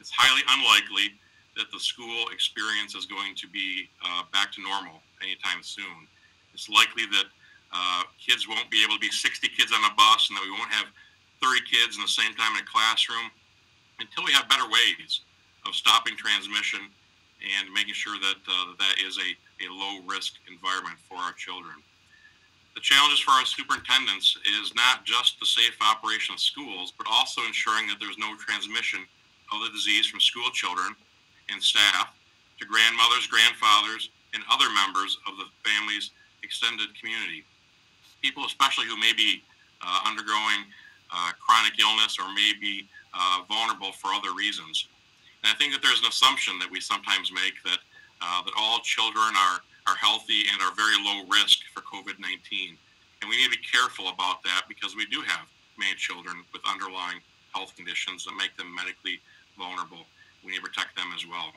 it's highly unlikely that the school experience is going to be uh, back to normal anytime soon. It's likely that uh, kids won't be able to be 60 kids on a bus and that we won't have 30 kids in the same time in a classroom until we have better ways of stopping transmission and making sure that uh, that is a, a low risk environment for our children. The challenges for our superintendents is not just the safe operation of schools, but also ensuring that there's no transmission of the disease from school children and staff to grandmothers, grandfathers, and other members of the family's extended community. People, especially who may be uh, undergoing uh, chronic illness or may be uh, vulnerable for other reasons. And I think that there's an assumption that we sometimes make that uh, that all children are are healthy and are very low risk for COVID-19, and we need to be careful about that because we do have many children with underlying health conditions that make them medically vulnerable. We need to protect them as well.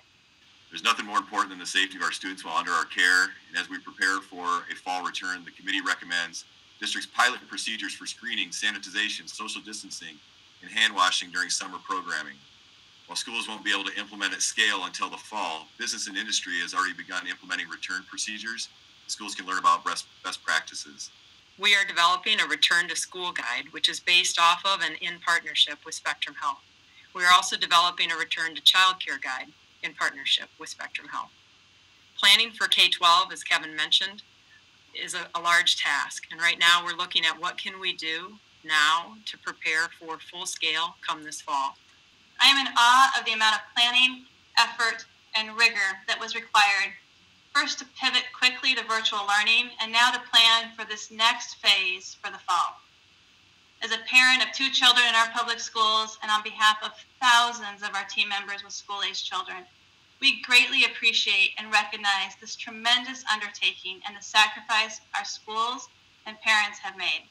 There's nothing more important than the safety of our students while under our care. And as we prepare for a fall return, the committee recommends districts pilot procedures for screening, sanitization, social distancing, and hand washing during summer programming. While schools won't be able to implement at scale until the fall, business and industry has already begun implementing return procedures. Schools can learn about best, best practices. We are developing a return to school guide, which is based off of and in partnership with Spectrum Health. We are also developing a return to childcare guide in partnership with Spectrum Health. Planning for K 12, as Kevin mentioned, is a, a, large task. And right now we're looking at what can we do now to prepare for full scale come this fall. I am in awe of the amount of planning, effort, and rigor that was required. First to pivot quickly to virtual learning, and now to plan for this next phase for the fall. As a parent of two children in our public schools, and on behalf of thousands of our team members with school age children, we greatly appreciate and recognize this tremendous undertaking and the sacrifice our schools and parents have made.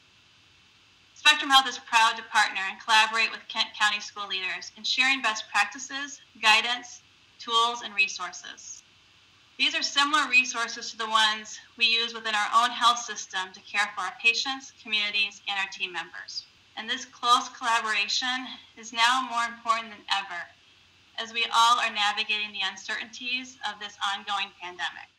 Spectrum Health is proud to partner and collaborate with Kent County school leaders in sharing best practices, guidance, tools, and resources. These are similar resources to the ones we use within our own health system to care for our patients, communities, and our team members. And this close collaboration is now more important than ever as we all are navigating the uncertainties of this ongoing pandemic.